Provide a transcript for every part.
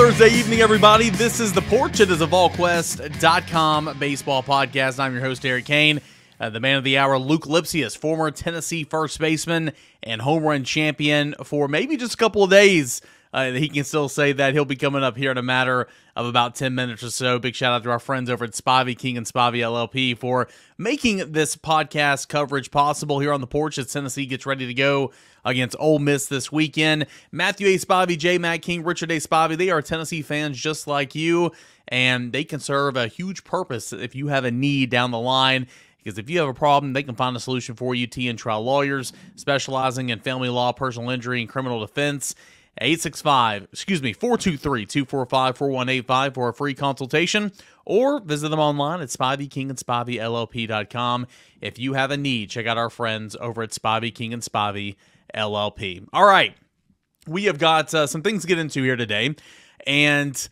Thursday evening, everybody. This is The Porch. It is a VolQuest.com baseball podcast. I'm your host, Eric Kane. Uh, the man of the hour, Luc Lipcius, former Tennessee first baseman and home run champion for maybe just a couple of days. Uh, he can still say that he'll be coming up here in a matter of about 10 minutes or so. Big shout out to our friends over at Spivey King and Spivey LLP for making this podcast coverage possible here on the porch as Tennessee gets ready to go against Ole Miss this weekend. Matthew A. Spivey, J. Matt King, Richard A. Spivey, they are Tennessee fans just like you, and they can serve a huge purpose if you have a need down the line. Because if you have a problem, they can find a solution for you. TN Trial Lawyers, specializing in family law, personal injury, and criminal defense. 865, excuse me, 423 245 4185 for a free consultation or visit them online at Spivey King and. If you have a need, check out our friends over at Spivey King and Spivey LLP. All right, we have got uh, some things to get into here today, and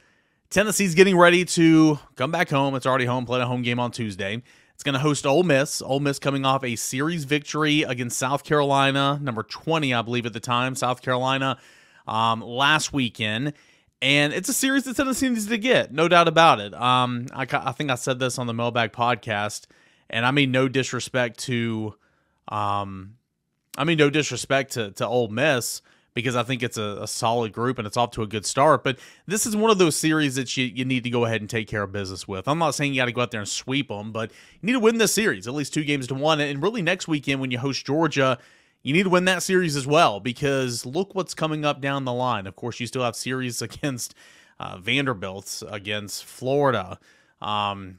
Tennessee's getting ready to come back home. It's already home, playing a home game on Tuesday. It's going to host Ole Miss. Ole Miss coming off a series victory against South Carolina, number 20, I believe, at the time. South Carolina um, last weekend. And it's a series that Tennessee needs to get, no doubt about it. Um, I, I think I said this on the Mailbag podcast, and I mean no disrespect to, um, I mean no disrespect to to Ole Miss because I think it's a, a, solid group and it's off to a good start. But this is one of those series that you, you need to go ahead and take care of business with. I'm not saying you got to go out there and sweep them, but you need to win this series, at least two games to one. And really, next weekend when you host Georgia, you need to win that series as well because look what's coming up down the line. Of course, you still have series against uh, Vanderbilt, against Florida, um,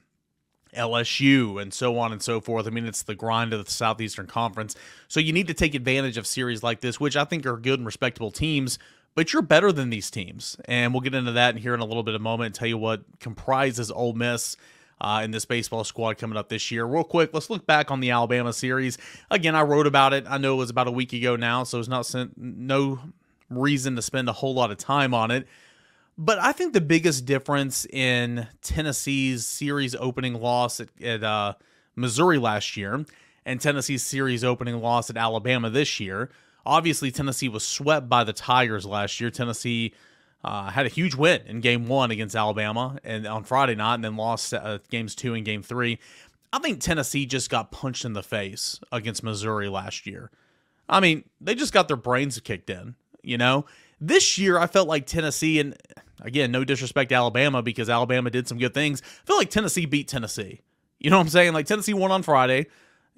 LSU, and so on and so forth. I mean, it's the grind of the Southeastern Conference. So you need to take advantage of series like this, which I think are good and respectable teams. But you're better than these teams, and we'll get into that here in a little bit of a moment and tell you what comprises Ole Miss uh, in this baseball squad coming up this year. Real quick, let's look back on the Alabama series. Again, I wrote about it. I know it was about a week ago now, so it's not sent, no reason to spend a whole lot of time on it. But I think the biggest difference in Tennessee's series opening loss at, at uh, Missouri last year and Tennessee's series opening loss at Alabama this year. Obviously, Tennessee was swept by the Tigers last year. Tennessee uh, had a huge win in game one against Alabama and on Friday night, and then lost uh, games two and game three. I think Tennessee just got punched in the face against Missouri last year. I mean, they just got their brains kicked in, you know? This year, I felt like Tennessee, and again, no disrespect to Alabama because Alabama did some good things. I feel like Tennessee beat Tennessee. You know what I'm saying? Like Tennessee won on Friday.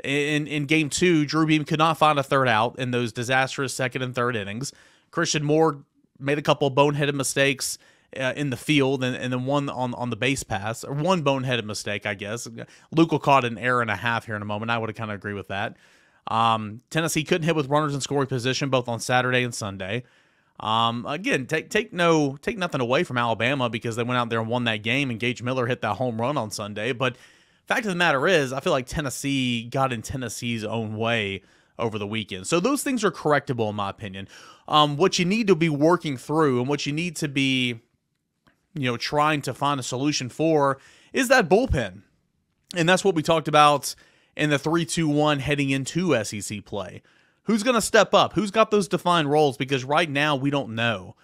In in game two, Drew Beam could not find a third out in those disastrous second and third innings. Christian Moore made a couple boneheaded mistakes uh, in the field and, and then one on, on the base pass, or one boneheaded mistake, I guess. Luc will caught an error and a half here in a moment. I would kind of agree with that. Um, Tennessee couldn't hit with runners in scoring position both on Saturday and Sunday. Um, again, take take no take nothing away from Alabama because they went out there and won that game, and Gage Miller hit that home run on Sunday. But fact of the matter is, I feel like Tennessee got in Tennessee's own way over the weekend. So those things are correctable in my opinion. Um, what you need to be working through and what you need to be, you know, trying to find a solution for is that bullpen. And that's what we talked about in the 3 2 1 heading into SEC play. Who's going to step up? Who's got those defined roles? Because right now we don't know.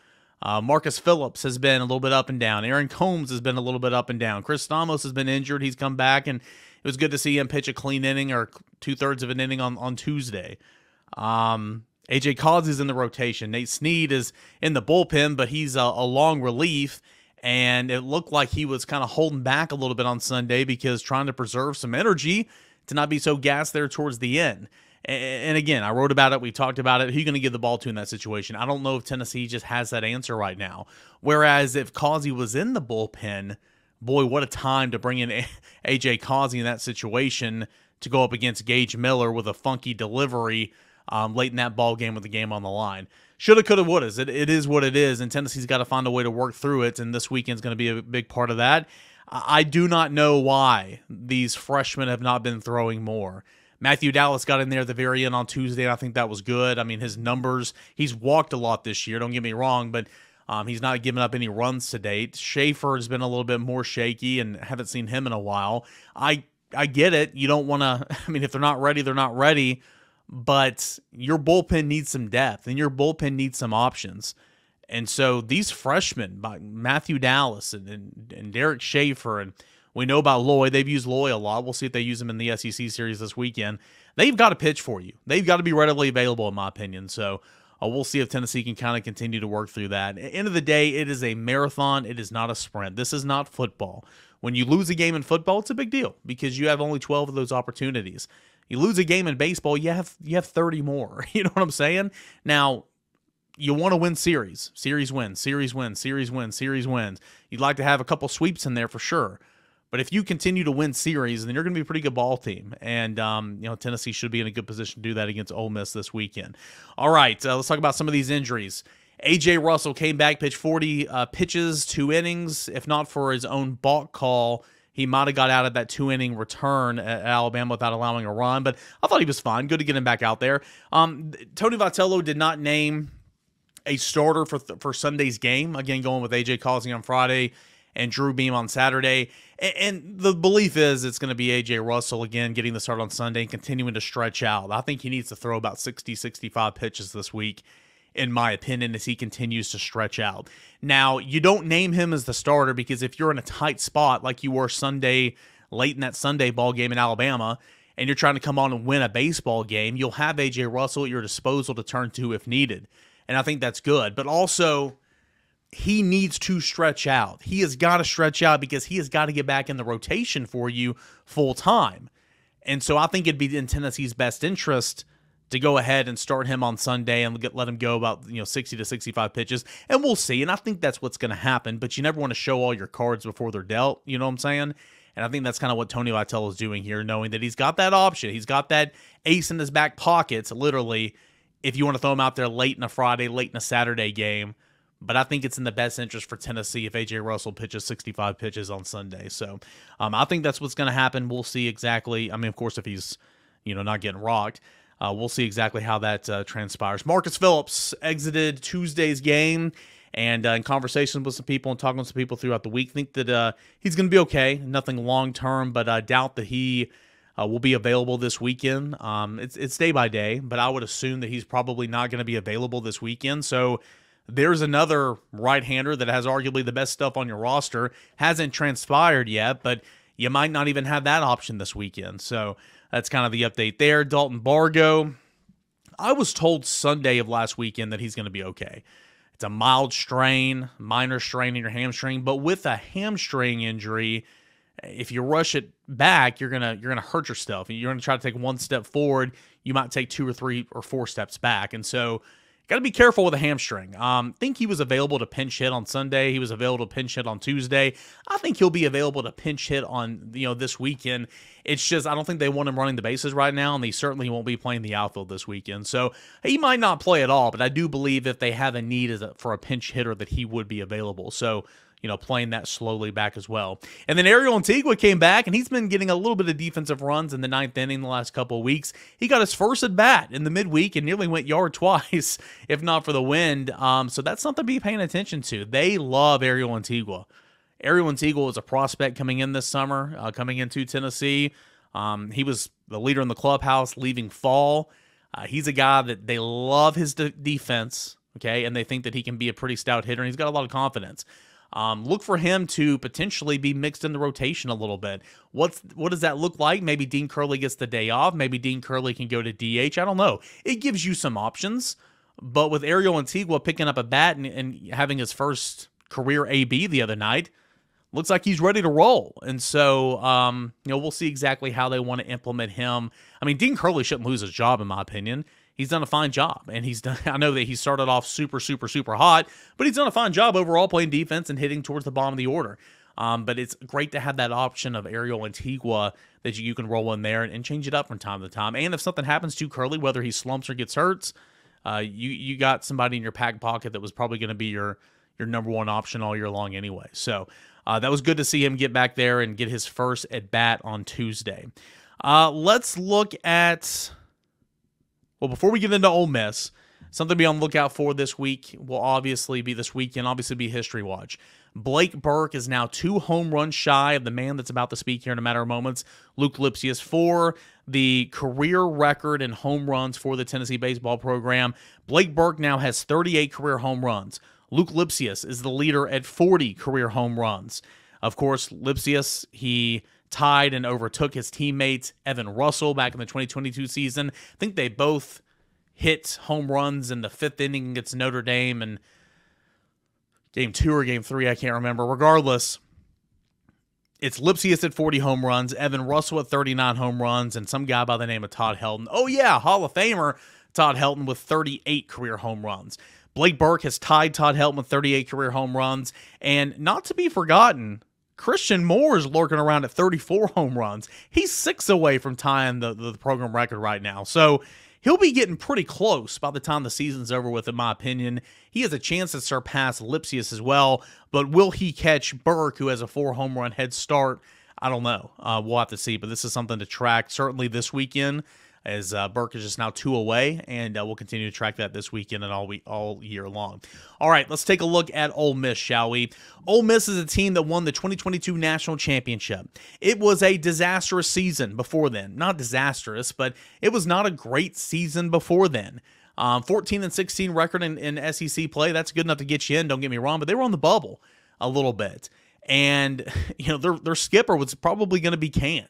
Uh, Marcus Phillips has been a little bit up and down. Aaron Combs has been a little bit up and down. Chris Stamos has been injured. He's come back, and it was good to see him pitch a clean inning or two thirds of an inning on, on Tuesday. Um, AJ Causey is in the rotation. Nate Snead is in the bullpen, but he's a, a long relief. And it looked like he was kind of holding back a little bit on Sunday because trying to preserve some energy to not be so gassed there towards the end. And again, I wrote about it. We talked about it. Who you going to give the ball to in that situation? I don't know if Tennessee just has that answer right now. Whereas if Causey was in the bullpen, boy, what a time to bring in AJ Causey in that situation to go up against Gage Miller with a funky delivery um, late in that ball game with the game on the line. Shoulda, coulda, woulda. It, it is what it is, and Tennessee's got to find a way to work through it, and this weekend's going to be a big part of that. I do not know why these freshmen have not been throwing more. Matthew Dallas got in there at the very end on Tuesday, and I think that was good. I mean, his numbers, he's walked a lot this year, don't get me wrong, but um, he's not given up any runs to date. Schaefer has been a little bit more shaky and haven't seen him in a while. I I get it. You don't want to, I mean, if they're not ready, they're not ready but your bullpen needs some depth and your bullpen needs some options. And so these freshmen, Matthew Dallas and, and, and Derek Schaefer, and we know about Loy. They've used Loy a lot. We'll see if they use him in the SEC series this weekend. They've got to pitch for you. They've got to be readily available, in my opinion. So uh, we'll see if Tennessee can kind of continue to work through that. end of the day, it is a marathon. It is not a sprint. This is not football. When you lose a game in football, it's a big deal because you have only 12 of those opportunities. You lose a game in baseball, you have you have 30 more. You know what I'm saying? Now, you want to win series. Series wins, series wins, series wins, series wins. You'd like to have a couple sweeps in there for sure. But if you continue to win series, then you're going to be a pretty good ball team. And, um, you know, Tennessee should be in a good position to do that against Ole Miss this weekend. All right, uh, let's talk about some of these injuries. A.J. Russell came back, pitched 40 uh, pitches, two innings. If not for his own balk call, he might have got out of that two inning return at Alabama without allowing a run. But I thought he was fine. Good to get him back out there. Um, Tony Vitello did not name a starter for for Sunday's game. Again, going with AJ Causey on Friday and Drew Beam on Saturday. And, the belief is it's going to be AJ Russell again getting the start on Sunday and continuing to stretch out. I think he needs to throw about 60, 65 pitches this week, in my opinion, as he continues to stretch out. Now, you don't name him as the starter because if you're in a tight spot like you were Sunday, late in that Sunday ball game in Alabama, and you're trying to come on and win a baseball game, you'll have AJ Russell at your disposal to turn to if needed. And I think that's good. But also, he needs to stretch out. He has got to stretch out because he has got to get back in the rotation for you full time. And so I think it'd be in Tennessee's best interest to go ahead and start him on Sunday and get, let him go about you know 60 to 65 pitches and we'll see and I think that's what's going to happen but you never want to show all your cards before they're dealt you know what I'm saying and I think that's kind of what Tony Vitello is doing here knowing that he's got that option he's got that ace in his back pockets literally if you want to throw him out there late in a Friday late in a Saturday game but I think it's in the best interest for Tennessee if AJ Russell pitches 65 pitches on Sunday. So um, I think that's what's going to happen. We'll see exactly. I mean, of course, if he's you know not getting rocked, uh, we'll see exactly how that uh, transpires. Marcus Phillips exited Tuesday's game. And uh, in conversations with some people and talking with some people throughout the week, think that uh, he's going to be okay. Nothing long term, but I doubt that he uh, will be available this weekend. Um, it's it's day by day, but I would assume that he's probably not going to be available this weekend. So there's another right hander that has arguably the best stuff on your roster. Hasn't transpired yet, but you might not even have that option this weekend. So that's kind of the update there. Dalton Bargo. I was told Sunday of last weekend that he's going to be okay. It's a mild strain, minor strain in your hamstring, but with a hamstring injury, if you rush it back, you're gonna you're gonna hurt yourself. You're gonna try to take one step forward, you might take two or three or four steps back, and so Got to be careful with a hamstring. Um, think he was available to pinch hit on Sunday. He was available to pinch hit on Tuesday. I think he'll be available to pinch hit on you know this weekend. It's just I don't think they want him running the bases right now, and he certainly won't be playing the outfield this weekend. So he might not play at all, but I do believe if they have a need for a pinch hitter, that he would be available. So you know, playing that slowly back as well. And then Ariel Antigua came back, and he's been getting a little bit of defensive runs in the ninth inning the last couple of weeks. He got his first at bat in the midweek and nearly went yard twice, if not for the wind. Um, so that's something to be paying attention to. They love Ariel Antigua. Ariel Antigua was a prospect coming in this summer, uh, coming into Tennessee. Um, he was the leader in the clubhouse leaving fall. Uh, he's a guy that they love his de- defense, okay, and they think that he can be a pretty stout hitter, and he's got a lot of confidence. Um, look for him to potentially be mixed in the rotation a little bit. What's what does that look like? Maybe Dean Curley gets the day off. Maybe Dean Curley can go to DH. I don't know. It gives you some options. But with Ariel Antigua picking up a bat and, and having his first career AB the other night, looks like he's ready to roll. And so, um, you know, we'll see exactly how they want to implement him. I mean, Dean Curley shouldn't lose his job, in my opinion he's done a fine job. And he's done, I know that he started off super, super, super hot, but he's done a fine job overall playing defense and hitting towards the bottom of the order. Um, but it's great to have that option of Ariel Antigua that you, you can roll in there and, and, change it up from time to time. And if something happens to Curley, whether he slumps or gets hurt, uh, you you got somebody in your pack pocket that was probably going to be your your number one option all year long anyway. So uh, that was good to see him get back there and get his first at bat on Tuesday. Uh, let's look at well, before we get into Ole Miss, something to be on the lookout for this week will obviously be this weekend, obviously be History Watch. Blake Burke is now two home runs shy of the man that's about to speak here in a matter of moments, Luc Lipcius, for the career record in home runs for the Tennessee baseball program. Blake Burke now has 38 career home runs. Luc Lipcius is the leader at 40 career home runs. Of course, Lipcius, he tied and overtook his teammate Evan Russell back in the 2022 season. I think they both hit home runs in the fifth inning against Notre Dame and game two or game three, I can't remember. Regardless, it's Lipcius at 40 home runs, Evan Russell at 39 home runs, and some guy by the name of Todd Helton. Oh, yeah, Hall of Famer Todd Helton with 38 career home runs. Blake Burke has tied Todd Helton with 38 career home runs. And not to be forgotten, Christian Moore is lurking around at 34 home runs. He's six away from tying the, the program record right now. So he'll be getting pretty close by the time the season's over with, in my opinion. He has a chance to surpass Lipcius as well, but will he catch Burke, who has a four home run head start? I don't know. Uh, we'll have to see, but this is something to track certainly this weekend as uh, Burke is just now two away, and uh, we'll continue to track that this weekend and all week, all year long. All right, let's take a look at Ole Miss, shall we? Ole Miss is a team that won the 2022 national championship. It was a disastrous season before then, not disastrous, but it was not a great season before then. Um, 14 and 16 record in, in SEC play, that's good enough to get you in. Don't get me wrong, but they were on the bubble a little bit, and you know their their skipper was probably going to be canned.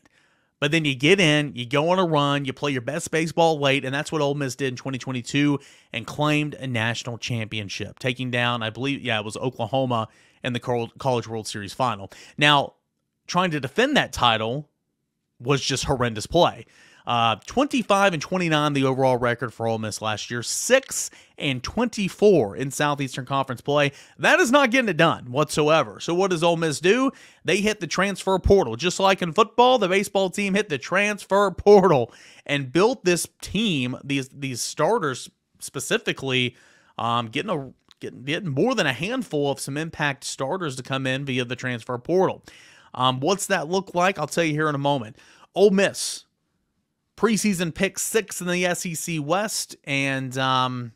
But then you get in, you go on a run, you play your best baseball late, and that's what Ole Miss did in 2022 and claimed a national championship, taking down, I believe, yeah, it was Oklahoma in the College World Series final. Now, trying to defend that title was just horrendous play. Uh, 25 and 29 the overall record for Ole Miss last year. 6 and 24 in Southeastern Conference play. That is not getting it done whatsoever. So what does Ole Miss do? They hit the transfer portal. Just like in football, the baseball team hit the transfer portal and built this team, these these starters specifically, um, getting a getting, getting more than a handful of some impact starters to come in via the transfer portal. Um, what's that look like? I'll tell you here in a moment. Ole Miss preseason pick six in the SEC West and um,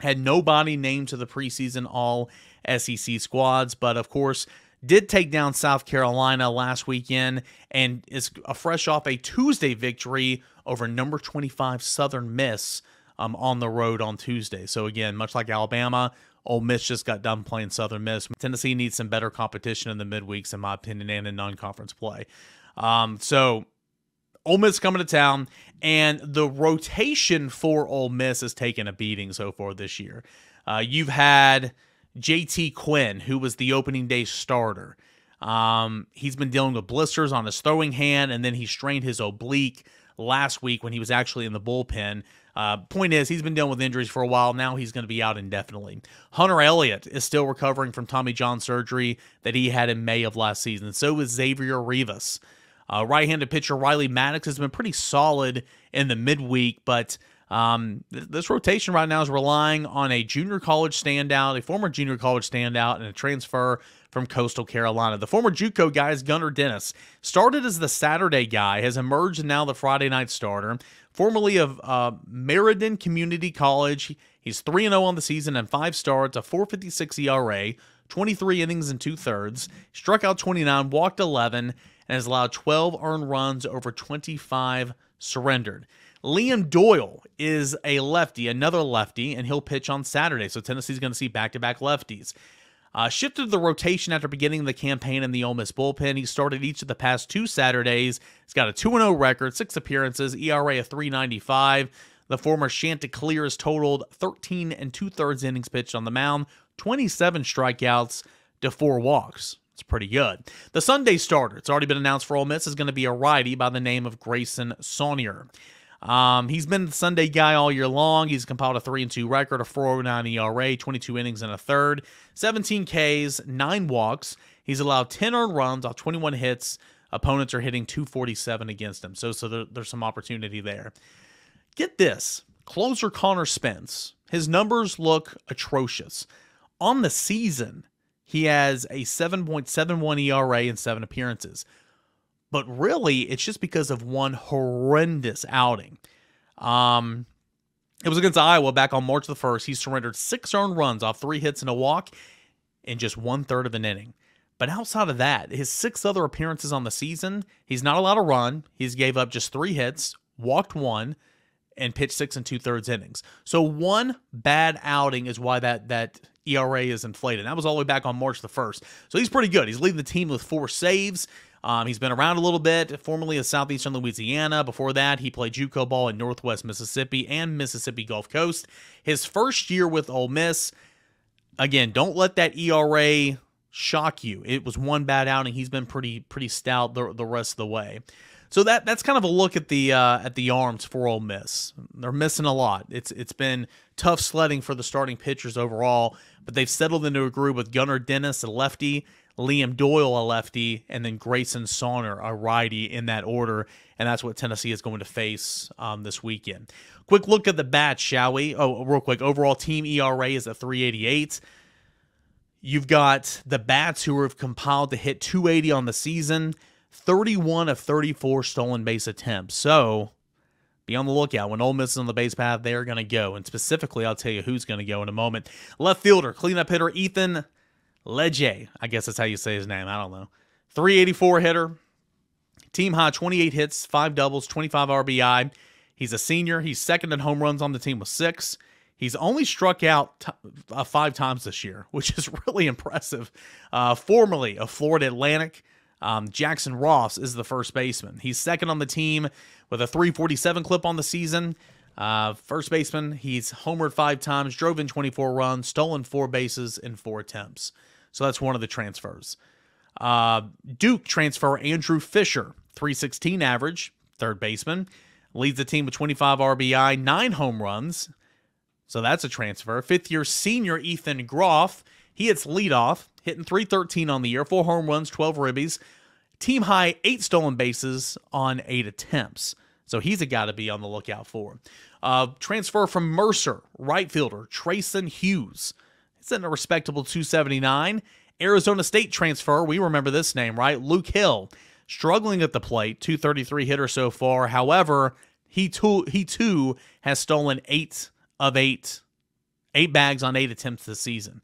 had nobody named to the preseason all SEC squads, but of course did take down South Carolina last weekend and is a fresh off a Tuesday victory over number 25 Southern Miss um, on the road on Tuesday. So again, much like Alabama, Ole Miss just got done playing Southern Miss. Tennessee needs some better competition in the midweeks, in my opinion, and in non-conference play. Um, so Ole Miss coming to town, and the rotation for Ole Miss has taken a beating so far this year. Uh, you've had JT Quinn, who was the opening day starter. Um, he's been dealing with blisters on his throwing hand, and then he strained his oblique last week when he was actually in the bullpen. Uh, point is, he's been dealing with injuries for a while. Now he's going to be out indefinitely. Hunter Elliott is still recovering from Tommy John surgery that he had in May of last season. So is Xavier Rivas. Uh, right-handed pitcher Riley Maddox has been pretty solid in the midweek, but um, th- this rotation right now is relying on a junior college standout, a former junior college standout, and a transfer from Coastal Carolina. The former JUCO guy is Gunnar Dennis. Started as the Saturday guy, has emerged now the Friday night starter. Formerly of uh, Meridian Community College, he's 3 0 on the season and five starts, a 456 ERA, 23 innings and two thirds, struck out 29, walked 11, and has allowed 12 earned runs over 25 surrendered. Liam Doyle is a lefty, another lefty, and he'll pitch on Saturday. So Tennessee's going to see back to back lefties. Uh, shifted the rotation after beginning the campaign in the Ole Miss bullpen. He started each of the past two Saturdays. He's got a 2 0 record, six appearances, ERA of 395. The former Chanticleer has totaled 13 and two thirds innings pitched on the mound, 27 strikeouts to four walks. It's pretty good. The Sunday starter, it's already been announced for Ole Miss, is going to be a righty by the name of Grayson Saunier. Um, he's been the Sunday guy all year long. He's compiled a 3 and 2 record, a 409 ERA, 22 innings and a third, 17 Ks, 9 walks. He's allowed 10 earned runs off 21 hits. Opponents are hitting 247 against him. So, so there, there's some opportunity there. Get this closer Connor Spence. His numbers look atrocious. On the season, he has a 7.71 ERA in seven appearances. But really, it's just because of one horrendous outing. Um, it was against Iowa back on March the 1st. He surrendered six earned runs off three hits and a walk in just one third of an inning. But outside of that, his six other appearances on the season, he's not allowed to run. He's gave up just three hits, walked one, and pitched six and two thirds innings. So one bad outing is why that that ERA is inflated. That was all the way back on March the first. So he's pretty good. He's leading the team with four saves. Um, he's been around a little bit, formerly of Southeastern Louisiana. Before that, he played JUCO ball in Northwest Mississippi and Mississippi Gulf Coast. His first year with Ole Miss, again, don't let that ERA shock you. It was one bad outing. He's been pretty pretty stout the, the rest of the way. So that that's kind of a look at the uh, at the arms for Ole Miss. They're missing a lot. It's it's been tough sledding for the starting pitchers overall, but they've settled into a groove with Gunnar Dennis, a lefty, Liam Doyle, a lefty, and then Grayson Saunier, a righty, in that order. And that's what Tennessee is going to face um, this weekend. Quick look at the bats, shall we? Oh, real quick. Overall team ERA is at 388. You've got the bats who have compiled to hit 280 on the season. 31 of 34 stolen base attempts. So be on the lookout. When Ole Miss is on the base path, they're going to go. And specifically, I'll tell you who's going to go in a moment. Left fielder, cleanup hitter Ethan Leje. I guess that's how you say his name. I don't know. 384 hitter. Team high 28 hits, 5 doubles, 25 RBI. He's a senior. He's second in home runs on the team with six. He's only struck out t- uh, five times this year, which is really impressive. Uh, formerly of Florida Atlantic, um, Jackson Ross is the first baseman. He's second on the team with a 347 clip on the season. Uh, first baseman, he's homered five times, drove in 24 runs, stolen four bases in four attempts. So that's one of the transfers. Uh, Duke transfer Andrew Fischer, 316 average, third baseman, leads the team with 25 RBI, nine home runs. So that's a transfer. Fifth year senior Ethan Groff, he hits leadoff, hitting 313 on the year, four home runs, 12 ribbies, team high eight stolen bases on eight attempts. So he's a guy to be on the lookout for. Uh, transfer from Mercer, right fielder Trayson Hughes. It's in a respectable 279. Arizona State transfer, we remember this name, right? Luke Hill, struggling at the plate, 233 hitter so far. However, he too he too has stolen eight of eight, eight bags on eight attempts this season.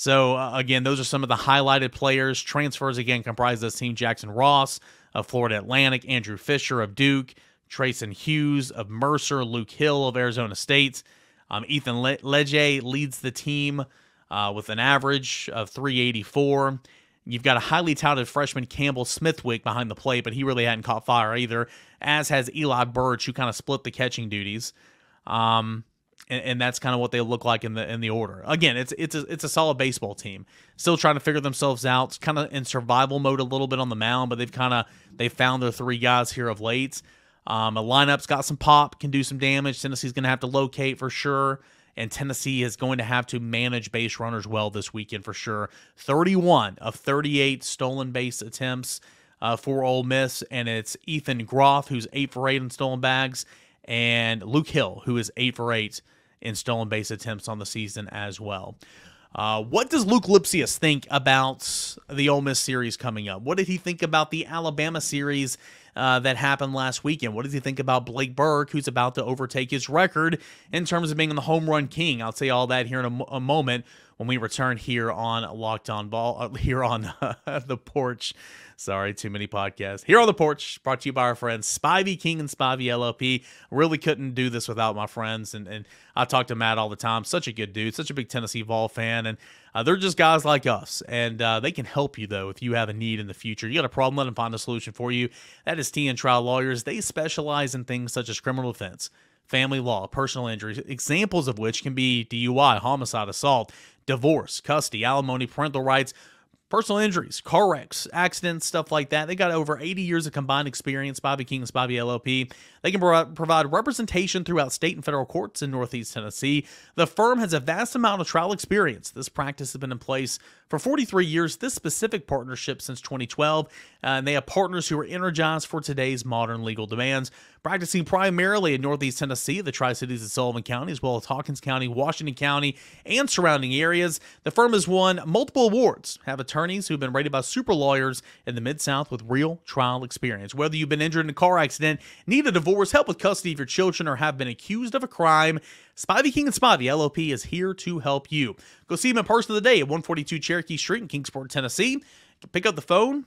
So uh, again, those are some of the highlighted players. Transfers again comprise this team: Jackson Ross of Florida Atlantic, Andrew Fischer of Duke, Trayson Hughes of Mercer, Luke Hill of Arizona State. Um, Ethan Le- Leje leads the team uh, with an average of 384. You've got a highly touted freshman Campbell Smithwick behind the plate, but he really hadn't caught fire either. As has Eli Birch, who kind of split the catching duties. Um, and, and that's kind of what they look like in the in the order. Again, it's it's a, it's a solid baseball team, still trying to figure themselves out. Kind of in survival mode a little bit on the mound, but they've kind of they found their three guys here of late. Um, a lineup's got some pop, can do some damage. Tennessee's going to have to locate for sure. And Tennessee is going to have to manage base runners well this weekend for sure. 31 of 38 stolen base attempts uh, for Ole Miss, and it's Ethan Groff who's 8 for 8 in stolen bags, and Luke Hill, who is 8 for 8 in stolen base attempts on the season as well. Uh, what does Luc Lipcius think about the Ole Miss series coming up? What did he think about the Alabama series uh, that happened last weekend? What does he think about Blake Burke, who's about to overtake his record in terms of being the home run king? I'll say all that here in a, a moment when we return here on Locked On Vols, uh, here on the porch. Sorry, too many podcasts. Here on the porch, brought to you by our friends Spivey King and Spivey LLP. Really couldn't do this without my friends, and, and I talk to Matt all the time. Such a good dude, such a big Tennessee Vol fan, and uh, they're just guys like us, and uh, they can help you though if you have a need in the future. You got a problem, let them find a solution for you. That is TN Trial Lawyers. They specialize in things such as criminal defense, family law, personal injuries, examples of which can be DUI, homicide, assault, divorce, custody, alimony, parental rights personal injuries, car wrecks, accidents, stuff like that. They got over 80 years of combined experience, Bobby King and Spivey LLP. They can provide representation throughout state and federal courts in Northeast Tennessee. The firm has a vast amount of trial experience. This practice has been in place for 43 years, this specific partnership since 2012, uh, and they have partners who are energized for today's modern legal demands. Practicing primarily in Northeast Tennessee, the Tri Cities of Sullivan County, as well as Hawkins County, Washington County, and surrounding areas. The firm has won multiple awards, have attorneys who have been rated by super lawyers in the Mid South with real trial experience. Whether you've been injured in a car accident, need a divorce, help with custody of your children, or have been accused of a crime, Spivey King and Spivey LLP is here to help you. Go see him in person today at 142 Cherokee Street in Kingsport, Tennessee. Pick up the phone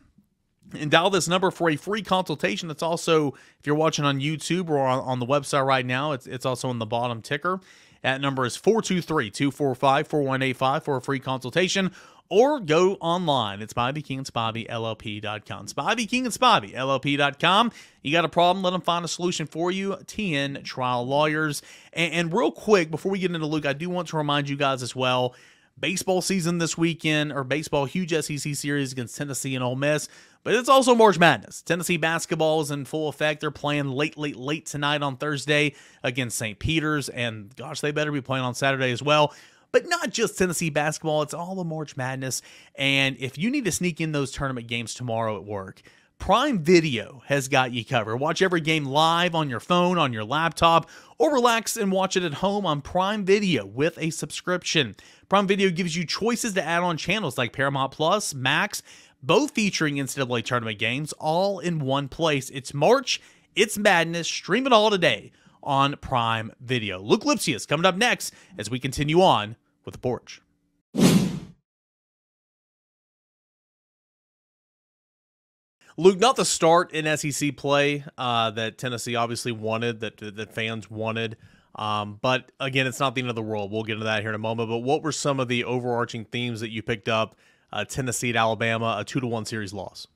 and dial this number for a free consultation. It's also, if you're watching on YouTube or on, on the website right now, it's, it's also in the bottom ticker. That number is 423 245 4185 for a free consultation or go online. It's Bobby King and Spivey, LLP.com. Spivey King and Spivey, LLP.com. You got a problem, let them find a solution for you. TN Trial Lawyers. And, and real quick, before we get into Luc, I do want to remind you guys as well baseball season this weekend, or baseball huge SEC series against Tennessee and Ole Miss. But it's also March Madness. Tennessee basketball is in full effect. They're playing late, late, late tonight on Thursday against St. Peter's. And gosh, they better be playing on Saturday as well. But not just Tennessee basketball, it's all the March Madness. And if you need to sneak in those tournament games tomorrow at work, Prime Video has got you covered. Watch every game live on your phone, on your laptop, or relax and watch it at home on Prime Video with a subscription. Prime Video gives you choices to add on channels like Paramount Plus, Max, both featuring NCAA tournament games all in one place. It's March, it's madness. Stream it all today on Prime Video. Luc Lipcius coming up next as we continue on with the porch. Luc, not the start in SEC play uh, that Tennessee obviously wanted, that that fans wanted. Um, but again, it's not the end of the world. We'll get into that here in a moment. But what were some of the overarching themes that you picked up uh, Tennessee at Alabama, a two to one series loss.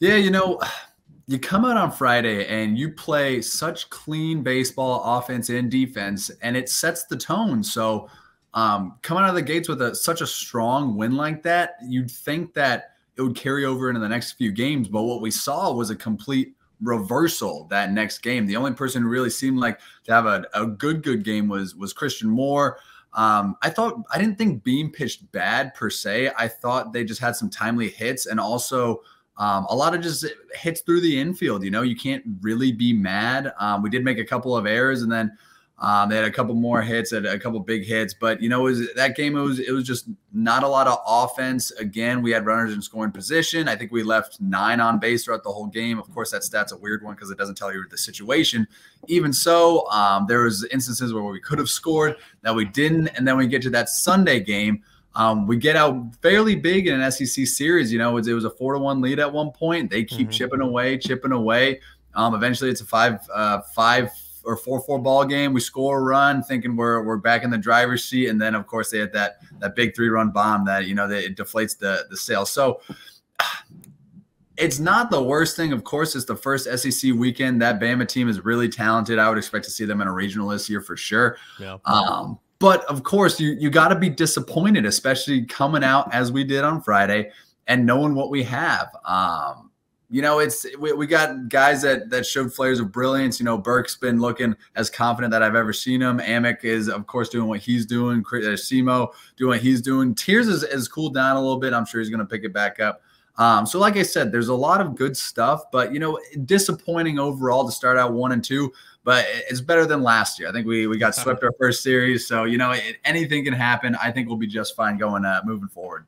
Yeah, you know, you come out on Friday and you play such clean baseball, offense and defense, and it sets the tone. So, um, coming out of the gates with a, such a strong win like that, you'd think that it would carry over into the next few games. But what we saw was a complete reversal that next game. The only person who really seemed like to have a, a good, good game was was Christian Moore. Um, I thought I didn't think Beam pitched bad per se. I thought they just had some timely hits and also um, a lot of just hits through the infield. You know, you can't really be mad. Um, we did make a couple of errors and then um, they had a couple more hits, had a couple big hits, but you know, it was that game. It was it was just not a lot of offense. Again, we had runners in scoring position. I think we left nine on base throughout the whole game. Of course, that stat's a weird one because it doesn't tell you the situation. Even so, um, there was instances where we could have scored that we didn't, and then we get to that Sunday game. Um, we get out fairly big in an SEC series. You know, it was, it was a four to one lead at one point. They keep mm-hmm. chipping away, chipping away. Um, eventually, it's a five uh, five or four four ball game. We score a run, thinking we're we're back in the driver's seat, and then of course they had that that big three run bomb that you know that it deflates the the sail. So. It's not the worst thing. Of course, it's the first SEC weekend. That Bama team is really talented. I would expect to see them in a regional this year for sure. Yeah. Um, but of course, you you got to be disappointed, especially coming out as we did on Friday and knowing what we have. Um, you know, it's we, we got guys that that showed flares of brilliance. You know, Burke's been looking as confident that I've ever seen him. Amick is, of course, doing what he's doing. Uh, Simo doing what he's doing. Tears is, is cooled down a little bit. I'm sure he's going to pick it back up. Um, so, like I said, there's a lot of good stuff, but you know, disappointing overall to start out one and two. But it's better than last year. I think we we got swept our first series, so you know, it, anything can happen. I think we'll be just fine going uh, moving forward.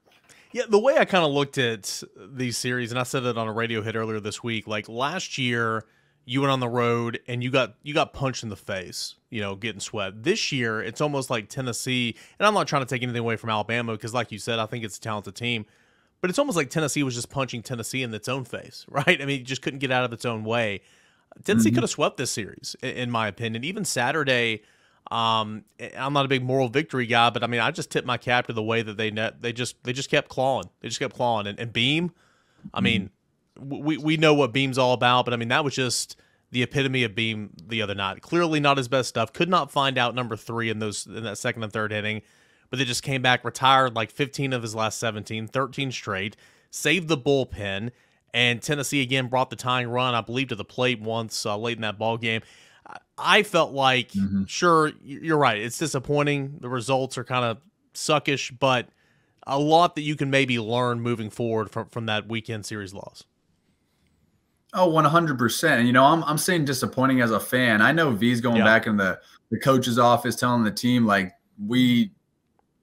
Yeah, the way I kind of looked at these series, and I said it on a radio hit earlier this week. Like last year, you went on the road and you got you got punched in the face, you know, getting swept. This year, it's almost like Tennessee, and I'm not trying to take anything away from Alabama because, like you said, I think it's a talented team. But it's almost like Tennessee was just punching Tennessee in its own face, right? I mean, it just couldn't get out of its own way. Tennessee mm-hmm. could have swept this series, in my opinion. Even Saturday, um, I'm not a big moral victory guy, but I mean, I just tip my cap to the way that they net. They just they just kept clawing. They just kept clawing. And, and Beam, I mean, we we know what Beam's all about, but I mean that was just the epitome of Beam the other night. Clearly not his best stuff. Could not find out number three in those in that second and third inning, but they just came back, retired like 15 of his last 17, 13 straight, saved the bullpen, and Tennessee again brought the tying run, I believe, to the plate once uh, late in that ball game. I felt like, mm-hmm. sure, you're right. It's disappointing. The results are kind of suckish, but a lot that you can maybe learn moving forward from, from that weekend series loss. Oh, 100%. You know, I'm, I'm saying disappointing as a fan. I know V's going yeah. back in the, the coach's office telling the team, like, we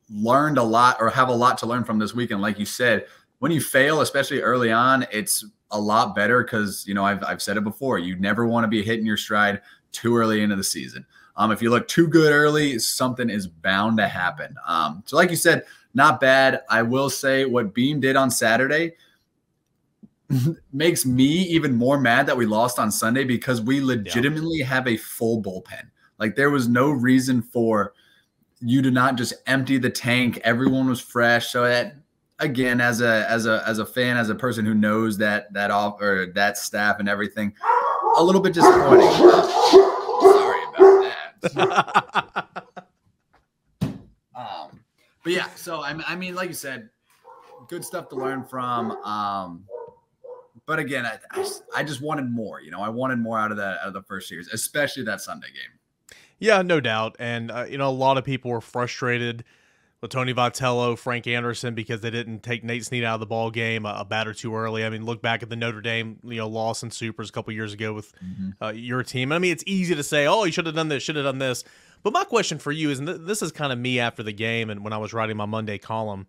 learned a lot or have a lot to learn from this weekend. Like you said, when you fail, especially early on, it's a lot better because, you know, I've, I've said it before. You never want to be hitting your stride too early into the season. Um, if you look too good early, something is bound to happen. Um, so, like you said, not bad. I will say what Beam did on Saturday, makes me even more mad that we lost on Sunday because we legitimately yeah. have a full bullpen. Like there was no reason for you to not just empty the tank. Everyone was fresh. So that again, as a as a as a fan, as a person who knows that that off or that staff and everything, a little bit disappointing. Sorry about that. um, but yeah, so I, I mean, like you said, good stuff to learn from. Um, but again, I, I, I, just wanted more. You know, I wanted more out of that out of the first series, especially that Sunday game. Yeah, no doubt. And uh, you know, a lot of people were frustrated with Tony Vitello, Frank Anderson because they didn't take Nate Snead out of the ball game a, a batter too early. I mean, look back at the Notre Dame you know loss in Supers a couple years ago with mm-hmm. uh, your team. I mean, it's easy to say, oh, you should have done this, should have done this. But my question for you is, and th- this is kind of me after the game and when I was writing my Monday column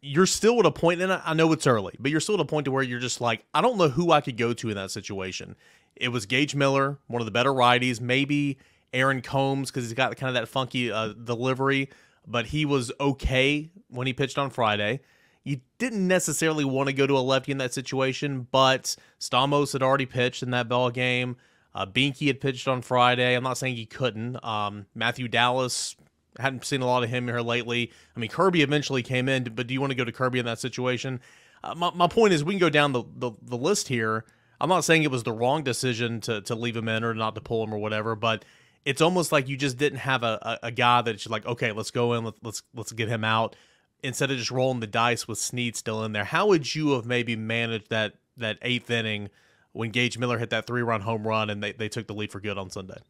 you're still at a point, and I know it's early, but you're still at a point to where you're just like, I don't know who I could go to in that situation. It was Gage Miller, one of the better righties, maybe Aaron Combs because he's got kind of that funky uh, delivery, but he was okay when he pitched on Friday. You didn't necessarily want to go to a lefty in that situation, but Stamos had already pitched in that ball game. Uh, Binky had pitched on Friday. I'm not saying he couldn't. Um, Matthew Dallas hadn't seen a lot of him here lately. I mean, Kirby eventually came in, but do you want to go to Kirby in that situation? Uh, my, my point is, we can go down the, the, the list here. I'm not saying it was the wrong decision to, to leave him in or not to pull him or whatever, but it's almost like you just didn't have a, a, a guy that's like, okay, let's go in, let, let's let's get him out instead of just rolling the dice with Snead still in there. How would you have maybe managed that that eighth inning when Gage Miller hit that three run home run and they, they took the lead for good on Sunday?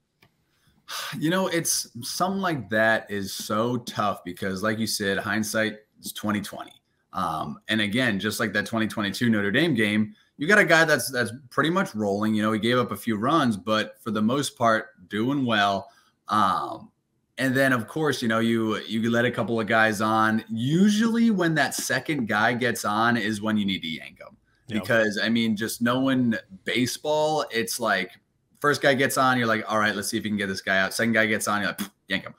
You know, it's something like that is so tough because, like you said, hindsight is twenty twenty. Um, and again, just like that 2022 Notre Dame game, you got a guy that's that's pretty much rolling. You know, he gave up a few runs, but for the most part, doing well. Um, and then of course, you know, you you let a couple of guys on. Usually, when that second guy gets on, is when you need to yank them. Yep. Because I mean, just knowing baseball, it's like First guy gets on, you're like, all right, let's see if you can get this guy out. Second guy gets on, you're like, yank him.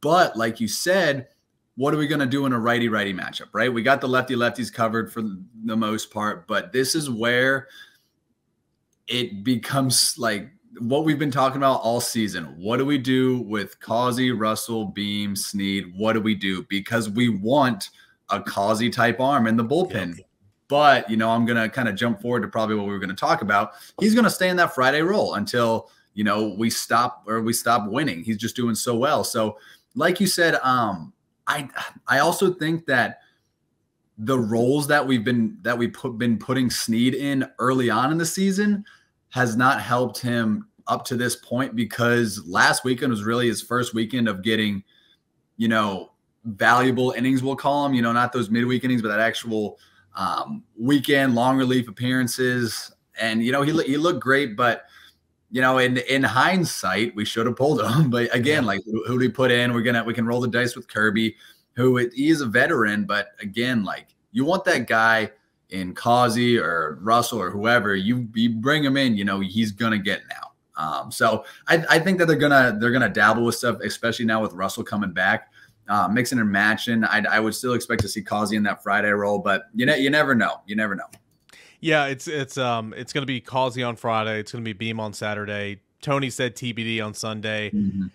But like you said, what are we going to do in a righty righty matchup, right? We got the lefty lefties covered for the most part, but this is where it becomes like what we've been talking about all season. What do we do with Causey, Russell, Beam, Snead? What do we do? Because we want a Causey type arm in the bullpen. Yeah. But, you know, I'm going to kind of jump forward to probably what we were going to talk about. He's going to stay in that Friday role until, you know, we stop or we stop winning. He's just doing so well. So, like you said, um, I I also think that the roles that we've been that we put been putting Snead in early on in the season has not helped him up to this point because last weekend was really his first weekend of getting, you know, valuable innings, we'll call them, you know, not those midweek innings, but that actual um, weekend long relief appearances, and you know he he looked great, but you know in in hindsight we should have pulled him. But again, like who, who do we put in? We're gonna we can roll the dice with Kirby, who it, he is a veteran, but again, like you want that guy in Causey or Russell or whoever you you bring him in, you know he's gonna get now. Um, so I, I think that they're gonna they're gonna dabble with stuff, especially now with Russell coming back uh, mixing and matching. I, I would still expect to see Causey in that Friday role, but you know, you never know. You never know. Yeah, it's it's um it's going to be Causey on Friday. It's going to be Beam on Saturday. Tony said TBD on Sunday. Mm-hmm.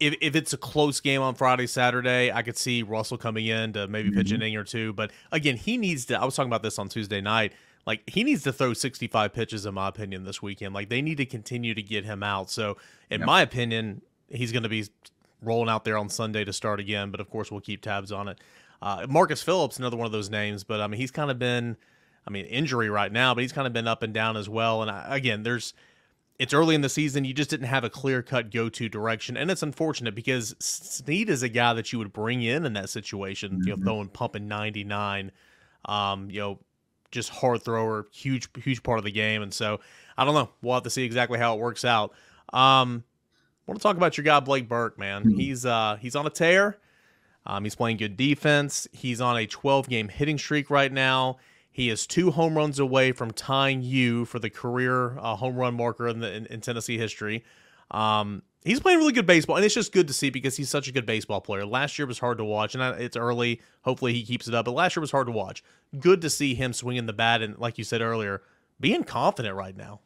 If, if it's a close game on Friday, Saturday, I could see Russell coming in to maybe mm-hmm. pitch an mm-hmm. inning or two. But again, he needs to. I was talking about this on Tuesday night. Like he needs to throw 65 pitches, in my opinion, this weekend. Like they need to continue to get him out. So, in yep. my opinion, he's going to be rolling out there on Sunday to start again. But of course, we'll keep tabs on it. Uh, Marcus Phillips, another one of those names, but I mean, he's kind of been, I mean, injury right now, but he's kind of been up and down as well. And I, again, there's, it's early in the season. You just didn't have a clear cut go to direction, and it's unfortunate because Snead is a guy that you would bring in in that situation. Mm-hmm. You know, mm-hmm. throwing pumping ninety nine, um, you know, just hard thrower, huge huge part of the game. And so I don't know. We'll have to see exactly how it works out. Um, want to talk about your guy Blake Burke, man. Mm-hmm. He's uh he's on a tear. Um, he's playing good defense. He's on a 12 game hitting streak right now. He is two home runs away from tying you for the career uh, home run marker in, the, in, in Tennessee history. Um, he's playing really good baseball, and it's just good to see because he's such a good baseball player. Last year was hard to watch, and it's early. Hopefully, he keeps it up. But last year was hard to watch. Good to see him swinging the bat, and like you said earlier, being confident right now.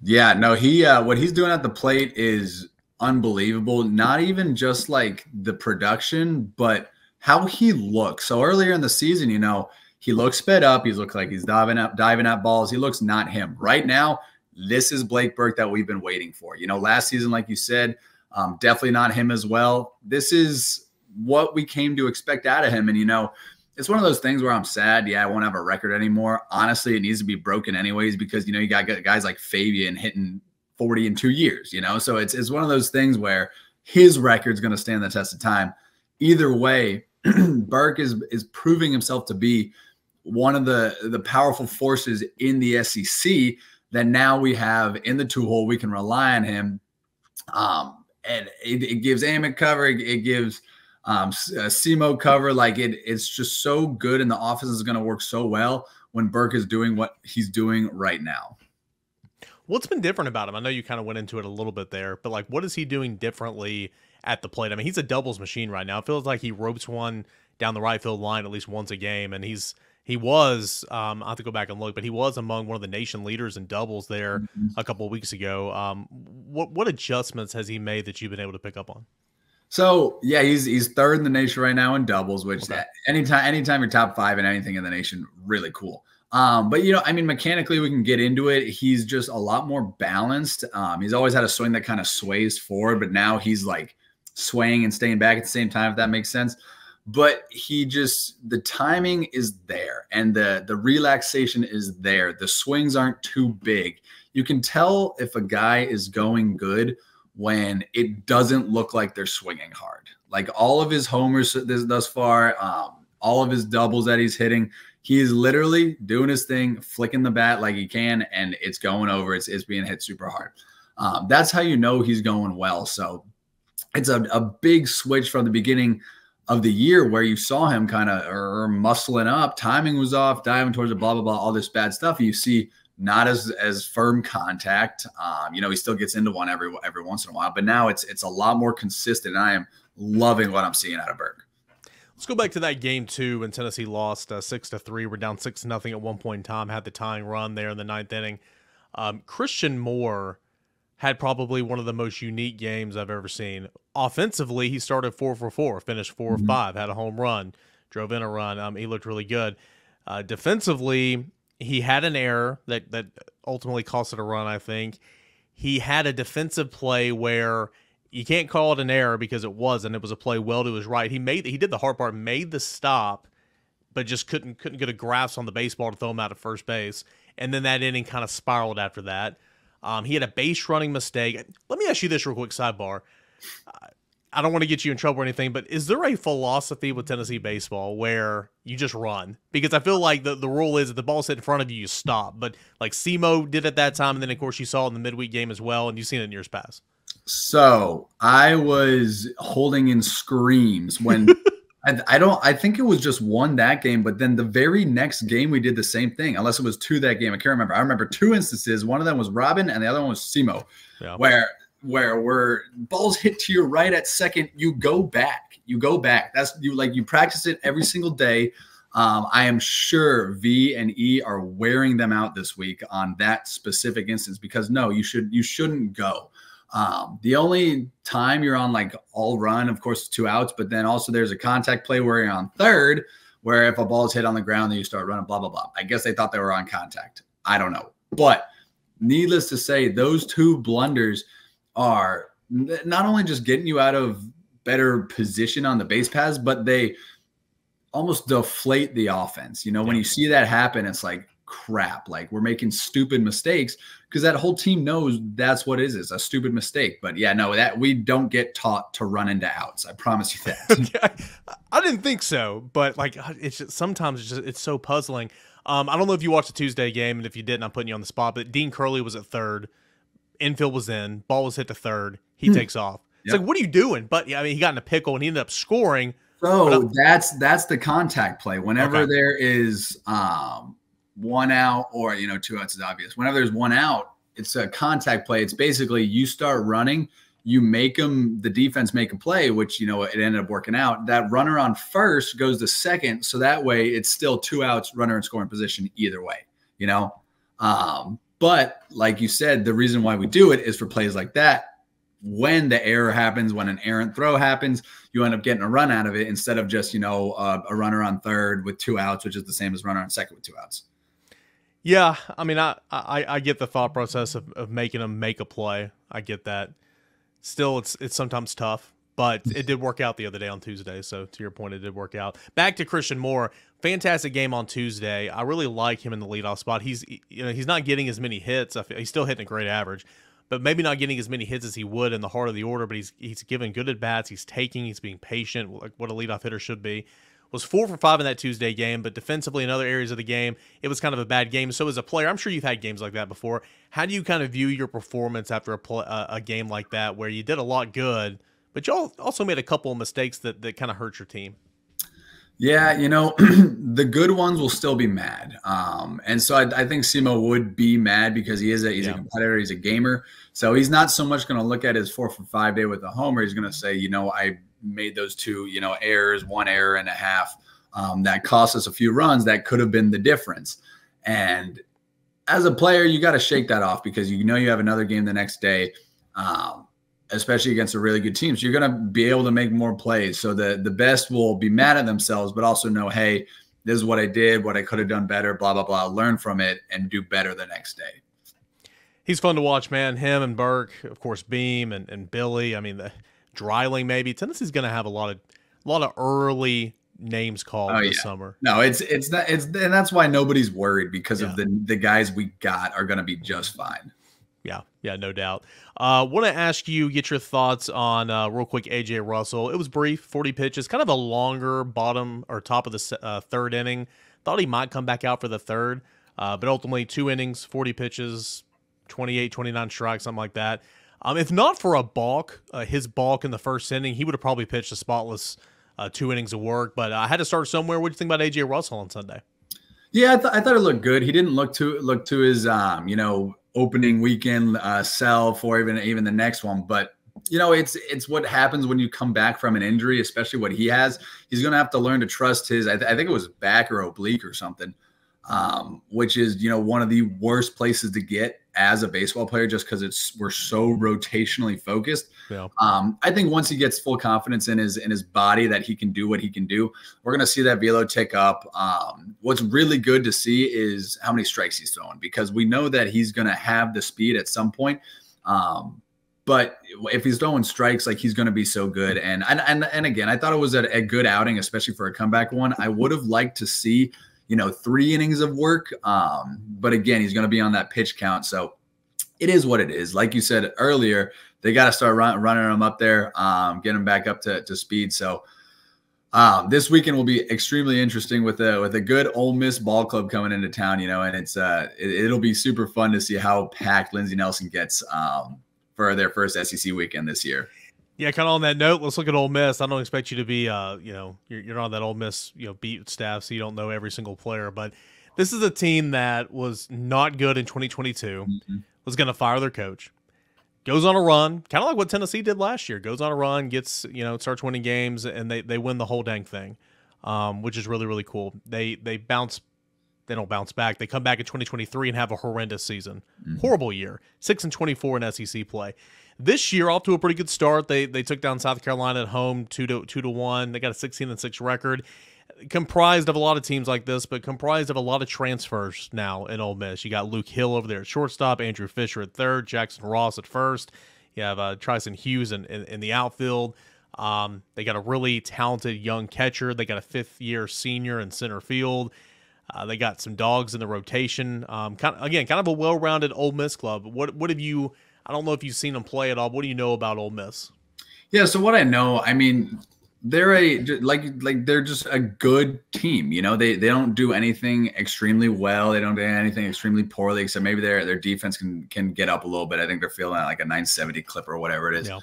Yeah, no, he uh, what he's doing at the plate is unbelievable. Not even just like the production, but how he looks. So earlier in the season, you know, he looks sped up. He looks like he's diving up, diving at balls. He looks not him. Right now, this is Blake Burke that we've been waiting for. You know, last season, like you said, um, definitely not him as well. This is what we came to expect out of him. And, you know, it's one of those things where I'm sad. Yeah, I won't have a record anymore. Honestly, it needs to be broken anyways because, you know, you got guys like Fabian hitting 40 in two years, you know? So it's, it's one of those things where his record's going to stand the test of time. Either way, Burke is, is proving himself to be one of the, the powerful forces in the SEC that now we have in the two hole, we can rely on him. Um, and it, it gives Amick cover, it, it gives um, uh, SEMO cover. Like it, it's just so good, and the offense is going to work so well when Burke is doing what he's doing right now. What's been different about him? I know you kind of went into it a little bit there, but like, what is he doing differently at the plate? I mean, he's a doubles machine right now. It feels like he ropes one down the right field line at least once a game, and he's he was um, I have to go back and look, but he was among one of the nation leaders in doubles there mm-hmm. a couple of weeks ago. Um, what what adjustments has he made that you've been able to pick up on? So yeah, he's he's third in the nation right now in doubles, which okay. that anytime anytime you're top five in anything in the nation, really cool. Um, but you know, I mean, mechanically we can get into it. He's just a lot more balanced. Um, he's always had a swing that kind of sways forward, but now he's like swaying and staying back at the same time, if that makes sense. But he just the timing is there and the the relaxation is there. The swings aren't too big. You can tell if a guy is going good when it doesn't look like they're swinging hard. Like all of his homers thus far um, all of his doubles that he's hitting he is literally doing his thing flicking the bat like he can and it's going over. It's, it's being hit super hard. Um, that's how you know he's going well. So it's a, a big switch from the beginning of the year where you saw him kind of or muscling up, timing was off, diving towards the blah blah blah, all this bad stuff. You see not as as firm contact. Um, you know, he still gets into one every every once in a while, but now it's it's a lot more consistent. And I am loving what I'm seeing out of Burke. Let's go back to that game two when Tennessee lost uh, six to three. We're down six nothing at one point in time. Had the tying run there in the ninth inning. Um, Christian Moore had probably one of the most unique games I've ever seen. Offensively, he started four for four, finished 4 mm-hmm. or five, had a home run, drove in a run. Um, he looked really good. Uh, defensively, he had an error that that ultimately cost it a run. I think he had a defensive play where you can't call it an error because it wasn't. It was a play well to his right. He made he did the hard part, made the stop, but just couldn't couldn't get a grasp on the baseball to throw him out of first base. And then that inning kind of spiraled after that. Um, he had a base running mistake. Let me ask you this real quick sidebar. I don't want to get you in trouble or anything, but is there a philosophy with Tennessee baseball where you just run? Because I feel like the, the rule is if the ball's hit in front of you, you stop. But like SEMO did at that time, and then of course you saw it in the midweek game as well, and you've seen it in years past. So I was holding in screams when I, I, don't. I think it was just one that game, but then the very next game we did the same thing. Unless it was two that game, I can't remember. I remember two instances. One of them was Robin, and the other one was Simo, yeah. where where where balls hit to your right at second, you go back. You go back. That's you like you practice it every single day. Um, I am sure V and E are wearing them out this week on that specific instance because no, you should you shouldn't go. Um, the only time you're on like all run, of course, two outs, but then also there's a contact play where you're on third, where if a ball is hit on the ground, then you start running, blah, blah, blah. I guess they thought they were on contact. I don't know. But needless to say, those two blunders are not only just getting you out of better position on the base paths, but they almost deflate the offense. You know, when you see that happen, it's like, crap. Like we're making stupid mistakes because that whole team knows that's what it is. It's a stupid mistake. But yeah, no, that we don't get taught to run into outs. I promise you that. I didn't think so, but like it's just, sometimes it's just it's so puzzling. Um, I don't know if you watched the Tuesday game, and if you didn't, I'm putting you on the spot. But Dean Curley was at third, infield was in, ball was hit to third, he hmm. takes off. It's yep. like, what are you doing? But yeah, I mean, he got in a pickle and he ended up scoring. So that's that's the contact play. Whenever okay. there is um one out or you know two outs is obvious. Whenever there's one out, it's a contact play. It's basically you start running, you make them the defense make a play, which you know it ended up working out. That runner on first goes to second, so that way it's still two outs, runner in scoring position either way. You know, um, but like you said, the reason why we do it is for plays like that. When the error happens, when an errant throw happens, you end up getting a run out of it instead of just you know uh, a runner on third with two outs, which is the same as runner on second with two outs. Yeah, I mean, I, I, I get the thought process of, of making them make a play. I get that. Still, it's it's sometimes tough, but it did work out the other day on Tuesday. So to your point, it did work out. Back to Christian Moore, fantastic game on Tuesday. I really like him in the leadoff spot. He's you know he's not getting as many hits. He's still hitting a great average, but maybe not getting as many hits as he would in the heart of the order. But he's he's giving good at bats. He's taking. He's being patient, like what a leadoff hitter should be was four for five in that Tuesday game, but defensively in other areas of the game, it was kind of a bad game. So as a player, I'm sure you've had games like that before. How do you kind of view your performance after a, play, a, uh, a game like that where you did a lot good, but you also made a couple of mistakes that, that kind of hurt your team? Yeah, you know, the good ones will still be mad. Um, and so I, I, think Simo would be mad because he is a he's yeah. a competitor, he's a gamer. So he's not so much going to look at his four for five day with a homer. He's going to say, you know, I made those two, you know, errors, one error and a half um, that cost us a few runs that could have been the difference. And as a player, you got to shake that off because you know you have another game the next day, um, especially against a really good team. So you're going to be able to make more plays. So the the best will be mad at themselves, but also know, hey, this is what I did, what I could have done better, blah blah blah. Learn from it and do better the next day. He's fun to watch, man. Him and Burke, of course, Beam and, and Billy. I mean, the Dreiling maybe. Tennessee's going to have a lot of a lot of early names called oh, this yeah. summer. No, it's it's not it's and that's why nobody's worried because yeah. of the the guys we got are going to be just fine. Yeah, yeah, no doubt. Uh, want to ask you, get your thoughts on uh, real quick. AJ Russell. It was brief, forty pitches, kind of a longer bottom or top of the uh, third inning. Thought he might come back out for the third, uh, but ultimately two innings, forty pitches, 28, 29 strikes, something like that. Um, if not for a balk, uh, his balk in the first inning, he would have probably pitched a spotless uh, two innings of work. But I had to start somewhere. What do you think about AJ Russell on Sunday? Yeah, I, th- I thought it looked good. He didn't look to look to his um, you know opening weekend uh, self or even even the next one, but you know it's it's what happens when you come back from an injury, especially what he has. He's going to have to learn to trust his. I, th- I think it was back or oblique or something um, which is you know one of the worst places to get as a baseball player just because it's we're so rotationally focused. Yeah. Um, I think once he gets full confidence in his in his body that he can do what he can do, we're gonna see that velo tick up. Um, what's really good to see is how many strikes he's throwing because we know that he's gonna have the speed at some point. Um, but if he's throwing strikes, like he's going to be so good. And and and, and again, I thought it was a, a good outing, especially for a comeback one. I would have liked to see you know, three innings of work. Um, but again, he's going to be on that pitch count. So it is what it is. Like you said earlier, they got to start run, running them up there, um, get them back up to, to speed. So um, this weekend will be extremely interesting with a with a good Ole Miss ball club coming into town, you know, and it's uh it, will be super fun to see how packed Lindsey Nelson gets um, for their first SEC weekend this year. Yeah, kind of on that note, let's look at Ole Miss. I don't expect you to be, uh, you know, you're, you're on that Ole Miss, you know, beat staff, so you don't know every single player. But this is a team that was not good in 2022. Mm-hmm. Was going to fire their coach. Goes on a run, kind of like what Tennessee did last year. Goes on a run, gets, you know, starts winning games, and they they win the whole dang thing, um, which is really really cool. They they bounce they don't bounce back. They come back in 2023 and have a horrendous season. Mm-hmm. Horrible year. 6 and 24 in SEC play. This year, off to a pretty good start. They they took down South Carolina at home two to two to one. They got a 16 and six record, comprised of a lot of teams like this, but comprised of a lot of transfers now in Ole Miss. You got Luke Hill over there at shortstop, Andrew Fischer at third, Jackson Ross at first. You have uh, Treyson Hughes in, in, in the outfield. Um, they got a really talented young catcher. They got a fifth year senior in center field. Uh, they got some dogs in the rotation. Um, kind of, again, kind of a well rounded Ole Miss club. What what have you I don't know if you've seen them play at all. What do you know about Ole Miss? Yeah, so what I know, I mean, they're a like like they're just a good team. You know, they they don't do anything extremely well. They don't do anything extremely poorly, except maybe their their defense can can get up a little bit. I think they're feeling like a 970 clip or whatever it is. Yeah.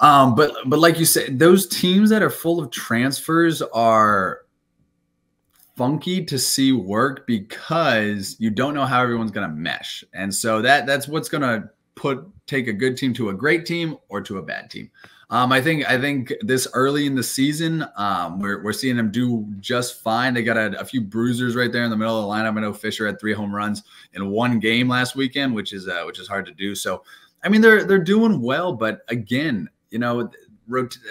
Um, but but like you said, those teams that are full of transfers are funky to see work because you don't know how everyone's gonna mesh. And so that that's what's gonna put take a good team to a great team or to a bad team. Um, I think I think this early in the season, um, we're, we're seeing them do just fine. They got a, a, few bruisers right there in the middle of the lineup. I know Fischer had three home runs in one game last weekend, which is uh, which is hard to do. So, I mean, they're they're doing well, but again, you know,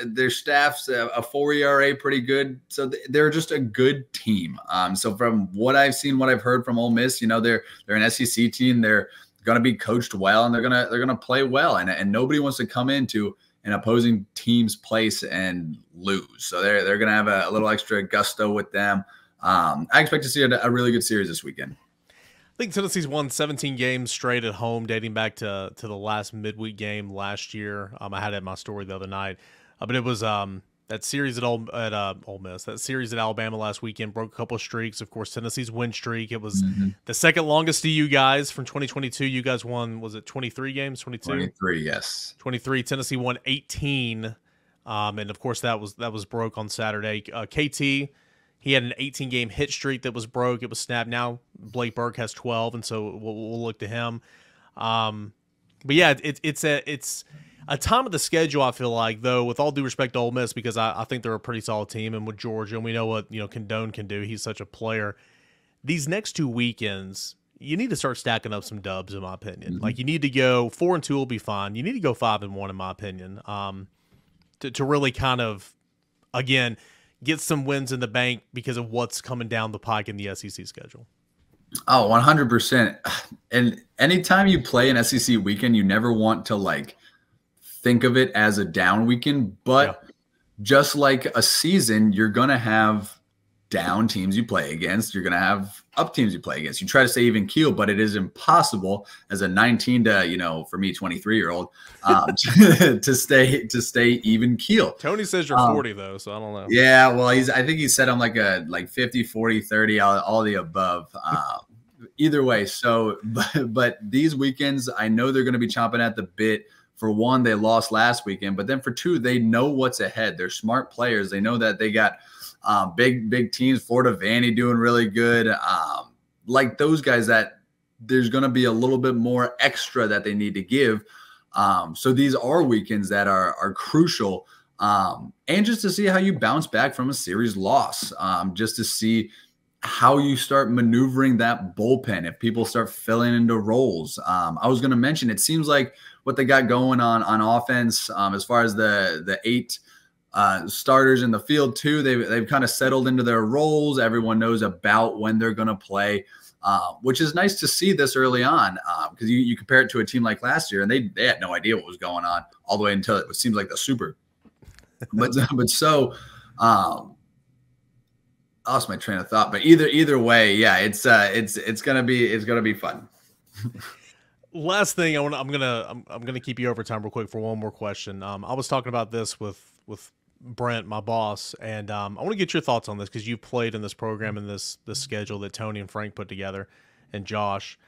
their staff's a, a four ERA pretty good, so they're just a good team. Um, so from what I've seen, what I've heard from Ole Miss, you know, they're they're an SEC team. They're going to be coached well, and they're gonna they're gonna play well, and and nobody wants to come into an opposing team's place and lose. So they're they're going to have a, a, little extra gusto with them. Um, I expect to see a, a, really good series this weekend. I think Tennessee's won 17 games straight at home, dating back to to the last midweek game last year. Um, I had it in my story the other night, uh, but it was um, that series at Ole, at uh, Ole Miss, that series at Alabama last weekend broke a couple of streaks. Of course, Tennessee's win streak. It was mm-hmm. the second longest to you guys from 2022. You guys won was it 23 games? 22. 23, yes. 23. Tennessee won 18, um, and of course that was that was broke on Saturday. Uh, KT he had an 18 game hit streak that was broke. It was snapped. Now Blake Burke has 12, and so we'll, we'll look to him. Um, but yeah, it, it's a it's a time of the schedule. I feel like though, with all due respect to Ole Miss, because I, I think they're a pretty solid team, and with Georgia, and we know what you know Condon can do. He's such a player. These next two weekends, you need to start stacking up some dubs, in my opinion. Mm-hmm. Like you need to go four and two will be fine. You need to go five and one, in my opinion, um, to to really kind of again get some wins in the bank because of what's coming down the pike in the SEC schedule. Oh, 100%. And anytime you play an SEC weekend, you never want to like think of it as a down weekend, but yeah. just like a season, you're going to have down teams you play against. You're going to have up teams you play against. You try to stay even keel, but it is impossible as a 19 to, you know, for me, 23 year old, um, to stay, to stay even keel. Tony says you're um, 40 though. So I don't know. Yeah. Well, he's, I think he said I'm like a, like 50, 40, 30, all, all the above. Um, either way. So, but, but these weekends, I know they're going to be chomping at the bit for one, they lost last weekend, but then for two, they know what's ahead. They're smart players. They know that they got um, big big teams. Florida Vandy doing really good. Um, like those guys that there's going to be a little bit more extra that they need to give. Um, so these are weekends that are are crucial. Um, and just to see how you bounce back from a series loss, um, just to see how you start maneuvering that bullpen if people start filling into roles. Um, I was going to mention it seems like what they got going on on offense um, as far as the the eight uh, starters in the field too. They've they've kind of settled into their roles. Everyone knows about when they're going to play. Uh, which is nice to see this early on because uh, you, you compare it to a team like last year and they, they had no idea what was going on all the way until it seems like the super but but so um, lost my train of thought but either either way yeah it's uh it's it's gonna be it's gonna be fun last thing I want I'm gonna I'm, I'm gonna keep you over time real quick for one more question um I was talking about this with with Brent, my boss, and um, I want to get your thoughts on this because you played in this program and this this schedule that Tony and Frank put together, and Josh.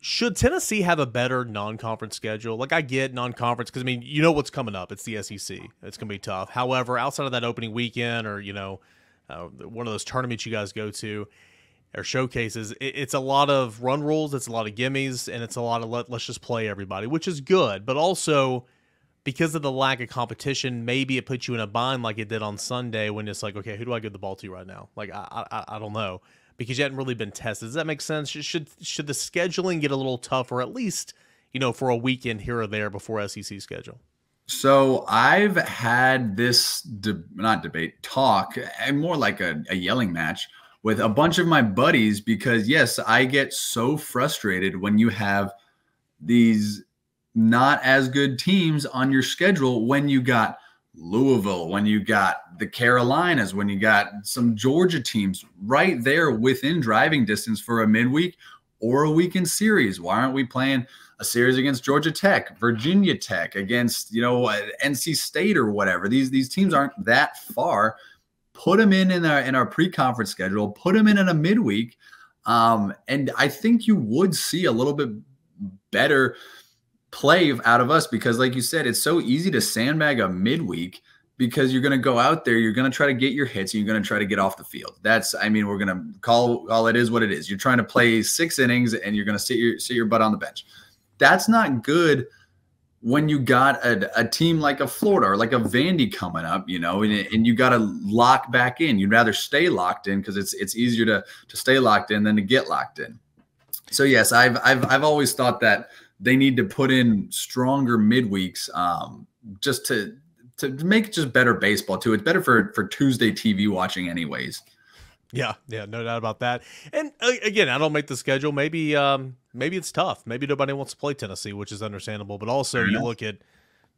Should Tennessee have a better non-conference schedule? Like I get non-conference because I mean you know what's coming up. It's the SEC. It's gonna be tough. However, outside of that opening weekend or you know uh, one of those tournaments you guys go to or showcases, it, it's a lot of run rules. It's a lot of gimmies, and it's a lot of let, let's just play everybody, which is good. But also because of the lack of competition, maybe it puts you in a bind like it did on Sunday when it's like, okay, who do I give the ball to right now? Like, I, I, I don't know because you hadn't really been tested. Does that make sense? Should should the scheduling get a little tougher, at least you know for a weekend here or there before SEC schedule? So I've had this de- not debate talk and more like a, a yelling match with a bunch of my buddies because yes, I get so frustrated when you have these not as good teams on your schedule when you got Louisville, when you got the Carolinas, when you got some Georgia teams right there within driving distance for a midweek or a weekend series. Why aren't we playing a series against Georgia Tech, Virginia Tech, against you know NC State or whatever? These these teams aren't that far. Put them in in our in our pre-conference schedule. Put them in in a midweek, um, and I think you would see a little bit better play out of us because, like you said, it's so easy to sandbag a midweek because you're going to go out there, you're going to try to get your hits, and you're going to try to get off the field. That's, I mean, we're going to call all it is what it is. You're trying to play six innings, and you're going to sit your sit your butt on the bench. that's not good when you got a, a team like a Florida or like a Vandy coming up, you know, and, and you got to lock back in. You'd rather stay locked in because it's it's easier to to stay locked in than to get locked in. So yes, I've I've I've always thought that they need to put in stronger midweeks um, just to to make just better baseball too. It's better for for Tuesday TV watching, anyways. Yeah, yeah, no doubt about that. And uh, again, I don't make the schedule. Maybe, um, maybe it's tough. Maybe nobody wants to play Tennessee, which is understandable. But also, you look at,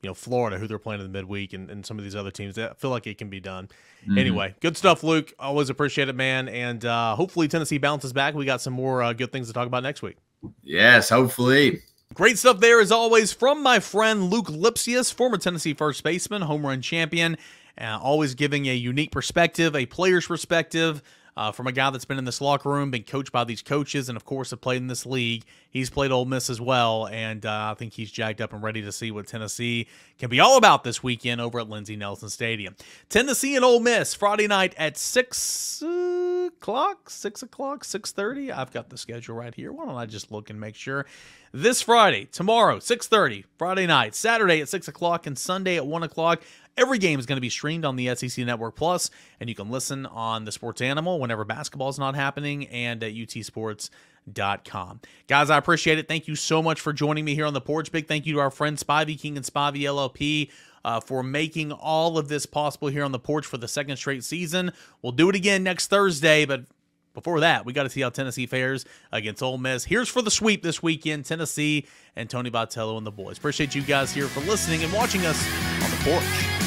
you know, Florida, who they're playing in the midweek, and, and some of these other teams. I feel like it can be done. Mm-hmm. Anyway, good stuff, Luc. Always appreciate it, man. And uh, hopefully Tennessee bounces back. We got some more uh, good things to talk about next week. Yes, hopefully. Great stuff there, as always, from my friend Luc Lipcius, former Tennessee first baseman, home run champion. Uh, always giving a unique perspective, a player's perspective uh, from a guy that's been in this locker room, been coached by these coaches, and of course have played in this league. He's played Ole Miss as well, and uh, I think he's jacked up and ready to see what Tennessee can be all about this weekend over at Lindsey Nelson Stadium. Tennessee and Ole Miss Friday night at six o'clock, six o'clock, six thirty. I've got the schedule right here. Why don't I just look and make sure? This Friday, tomorrow, six thirty, Friday night, Saturday at six o'clock, and Sunday at one o'clock. Every game is going to be streamed on the SEC Network Plus, and you can listen on the Sports Animal whenever basketball is not happening and at utsports.com. Guys, I appreciate it. Thank you so much for joining me here on the porch. Big thank you to our friends Spivey King and Spivey LLP. Uh, for making all of this possible here on the porch for the second straight season. We'll do it again next Thursday, but before that, we got to see how Tennessee fares against Ole Miss. Here's for the sweep this weekend Tennessee and Tony Vitello and the boys. Appreciate you guys here for listening and watching us on the porch.